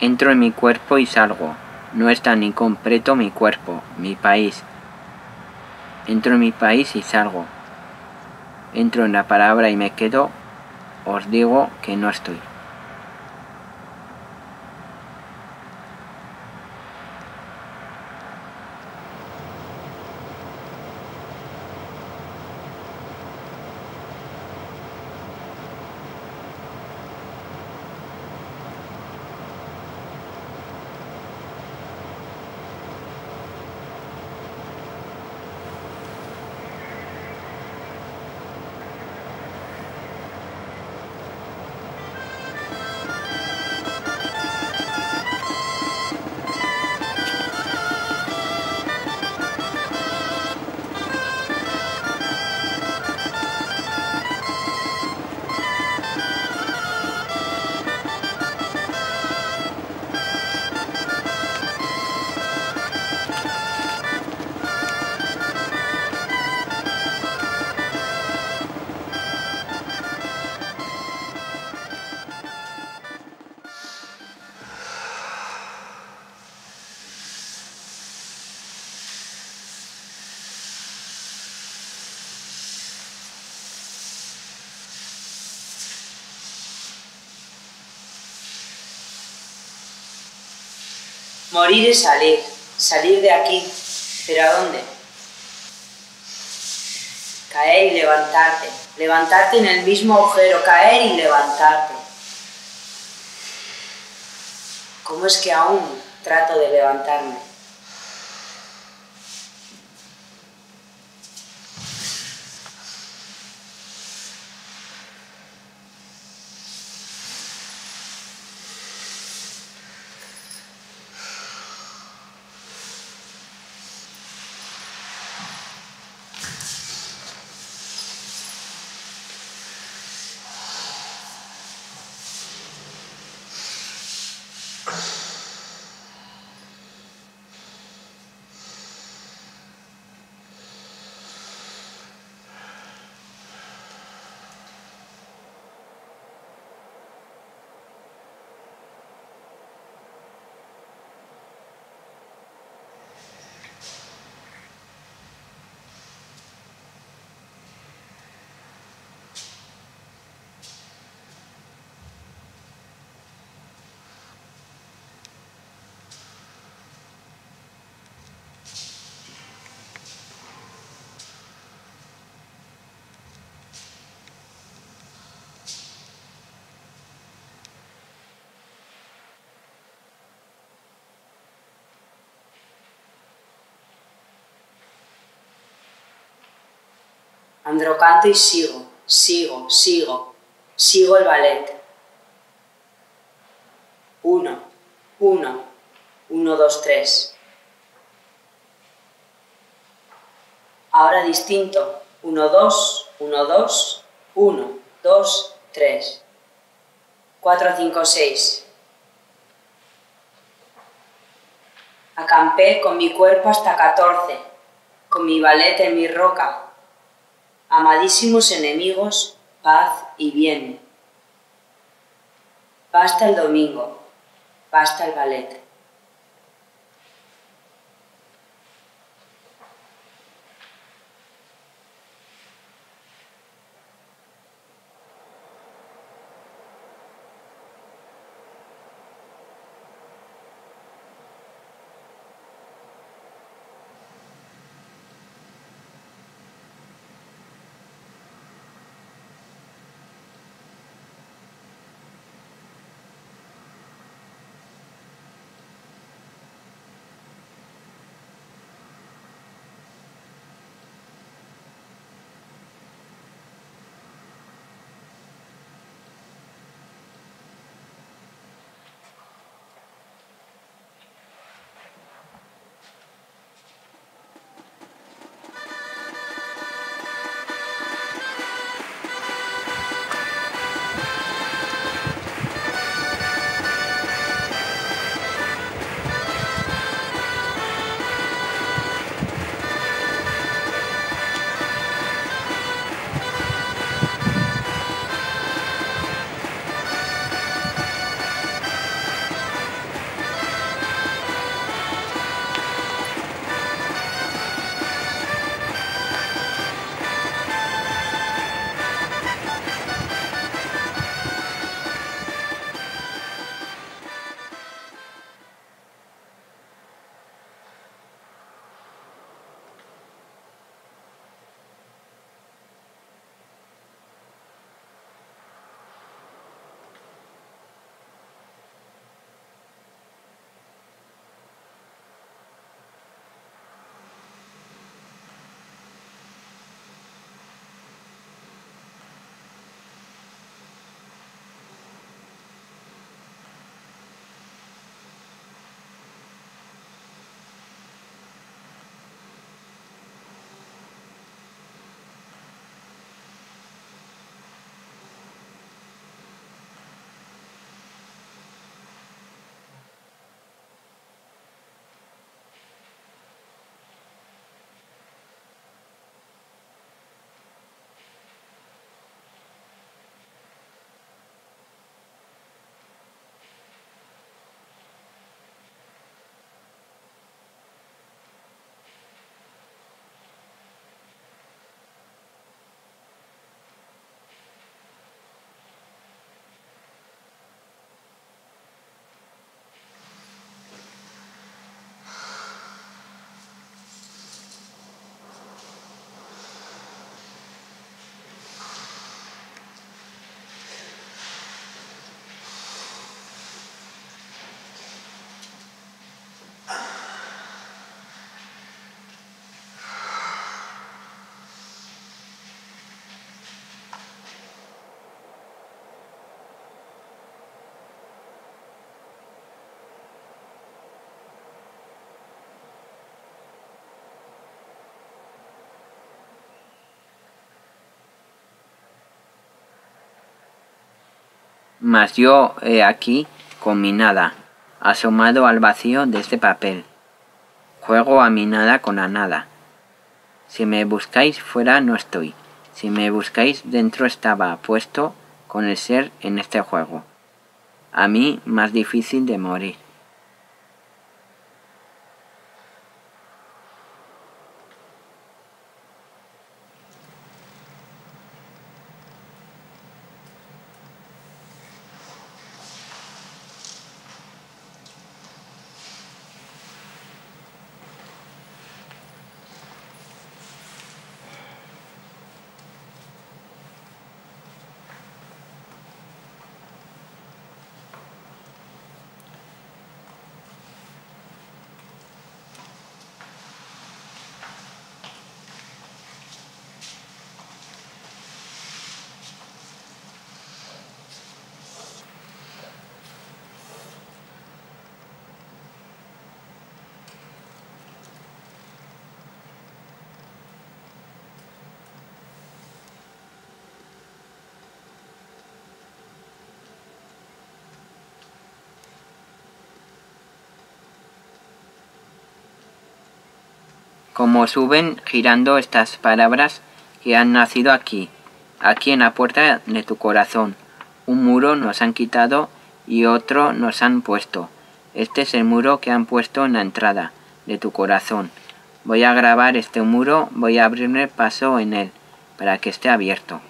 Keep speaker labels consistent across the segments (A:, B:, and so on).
A: Entro en mi cuerpo y salgo. No está ni completo mi cuerpo, mi país. Entro en mi país y salgo. Entro en la palabra y me quedo. Os digo que no estoy.
B: Morir es salir, salir de aquí. ¿Pero a dónde? Caer y levantarte, levantarte en el mismo agujero, caer y levantarte. ¿Cómo es que aún trato de levantarme? Androcanto y sigo, sigo, sigo, sigo el ballet. Uno, uno, uno, dos, tres. Ahora distinto. Uno, dos, uno, dos, uno, dos, tres. Cuatro, cinco, seis. Acampé con mi cuerpo hasta catorce, con mi ballet en mi roca, Amadísimos enemigos, paz y bien. Basta el domingo, basta el ballet.
A: Mas yo he aquí con mi nada, asomado al vacío de este papel. Juego a mi nada con la nada. Si me buscáis fuera no estoy. Si me buscáis dentro estaba puesto con el ser en este juego. A mí más difícil de morir. Como suben girando estas palabras que han nacido aquí, aquí en la puerta de tu corazón. Un muro nos han quitado y otro nos han puesto. Este es el muro que han puesto en la entrada de tu corazón. Voy a grabar este muro, voy a abrirme paso en él, para que esté abierto.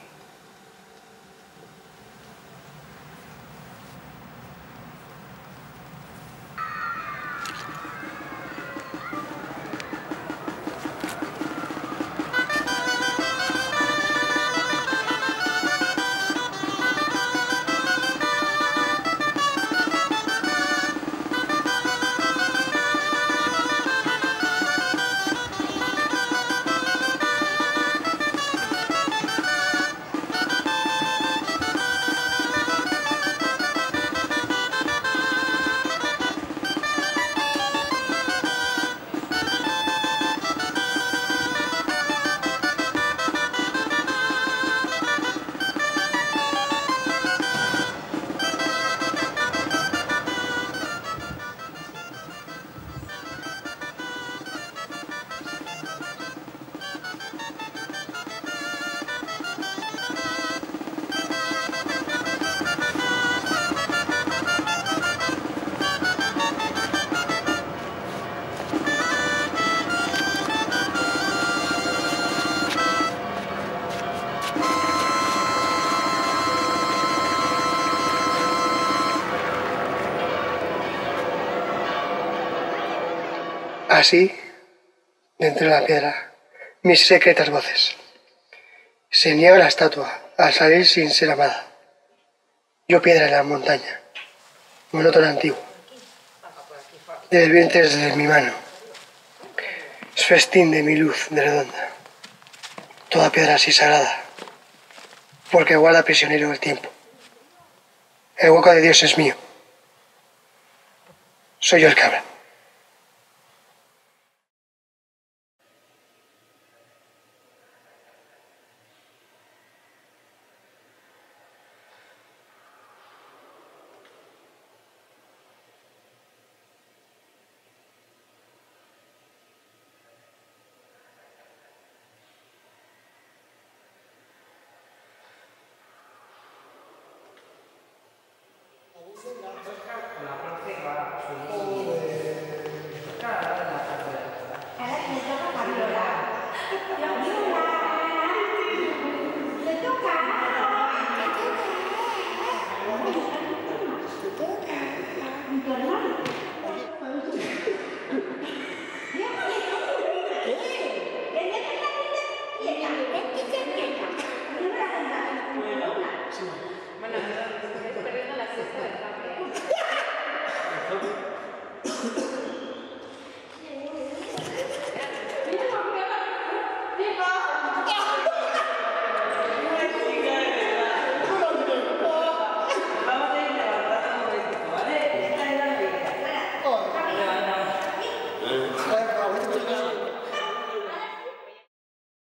C: Así, dentro de la piedra, mis secretas voces. Se niega la estatua al salir sin ser amada. Yo piedra en la montaña, monótono antiguo. Del vientre desde mi mano, es festín de mi luz de redonda. Toda piedra así sagrada, porque guarda prisionero el tiempo. El hueco de Dios es mío. Soy yo el cabra.
D: Mana?